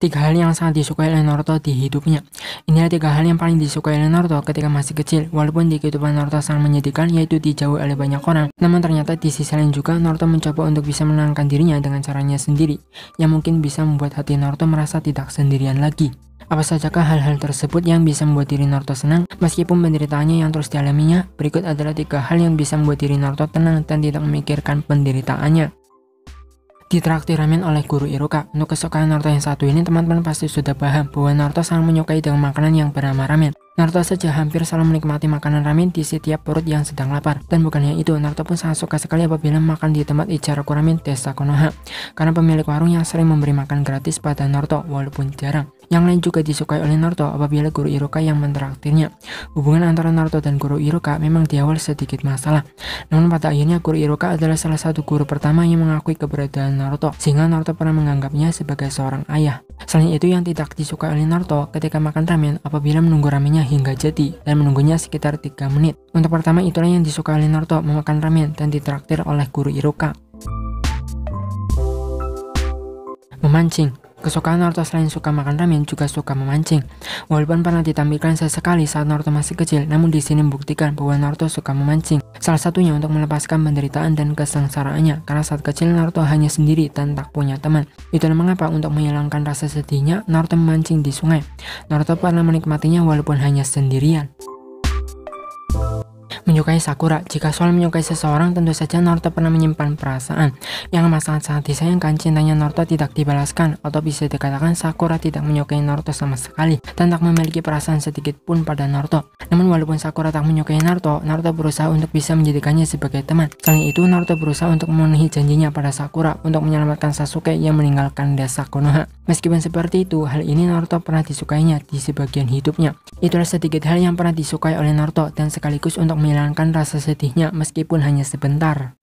Tiga hal yang sangat disukai oleh Naruto di hidupnya. Inilah tiga hal yang paling disukai oleh Naruto ketika masih kecil. Walaupun di kehidupan Naruto sangat menyedihkan, yaitu dijauhi oleh banyak orang. Namun ternyata di sisi lain juga Naruto mencoba untuk bisa menenangkan dirinya dengan caranya sendiri, yang mungkin bisa membuat hati Naruto merasa tidak sendirian lagi. Apa sajakah hal-hal tersebut yang bisa membuat diri Naruto senang meskipun penderitaannya yang terus dialaminya? Berikut adalah tiga hal yang bisa membuat diri Naruto tenang dan tidak memikirkan penderitaannya. Ditraktir ramen oleh guru Iruka. Untuk kesukaan Naruto yang satu ini teman-teman pasti sudah paham bahwa Naruto sangat menyukai dengan makanan yang bernama ramen. Naruto saja hampir selalu menikmati makanan ramen di setiap perut yang sedang lapar. Dan bukan hanya itu, Naruto pun sangat suka sekali apabila makan di tempat Ichiraku Ramen Desa Konoha. Karena pemilik warung yang sering memberi makan gratis pada Naruto walaupun jarang. Yang lain juga disukai oleh Naruto apabila guru Iruka yang mentraktirnya. Hubungan antara Naruto dan guru Iruka memang di awal sedikit masalah. Namun pada akhirnya guru Iruka adalah salah satu guru pertama yang mengakui keberadaan Naruto, sehingga Naruto pernah menganggapnya sebagai seorang ayah. Selain itu yang tidak disukai oleh Naruto ketika makan ramen apabila menunggu ramennya hingga jadi dan menunggunya sekitar 3 menit. Untuk pertama itulah yang disukai oleh Naruto memakan ramen dan ditraktir oleh guru Iruka. Memancing Kesukaan Naruto selain suka makan ramen juga suka memancing. Walaupun pernah ditampilkan sesekali saat Naruto masih kecil, namun di sini membuktikan bahwa Naruto suka memancing. Salah satunya untuk melepaskan penderitaan dan kesengsaraannya, karena saat kecil Naruto hanya sendiri dan tak punya teman. Itulah mengapa untuk menghilangkan rasa sedihnya, Naruto memancing di sungai. Naruto pernah menikmatinya walaupun hanya sendirian. Menyukai Sakura Jika soal menyukai seseorang, tentu saja Naruto pernah menyimpan perasaan. Yang amat sangat-sangat disayangkan, cintanya Naruto tidak dibalaskan, atau bisa dikatakan Sakura tidak menyukai Naruto sama sekali, dan tak memiliki perasaan sedikit pun pada Naruto. Namun walaupun Sakura tak menyukai Naruto, Naruto berusaha untuk bisa menjadikannya sebagai teman. Selain itu, Naruto berusaha untuk memenuhi janjinya pada Sakura untuk menyelamatkan Sasuke yang meninggalkan desa Konoha. Meskipun seperti itu, hal ini Naruto pernah disukainya di sebagian hidupnya. Itulah sedikit hal yang pernah disukai oleh Naruto dan sekaligus untuk menghilangkan rasa sedihnya meskipun hanya sebentar.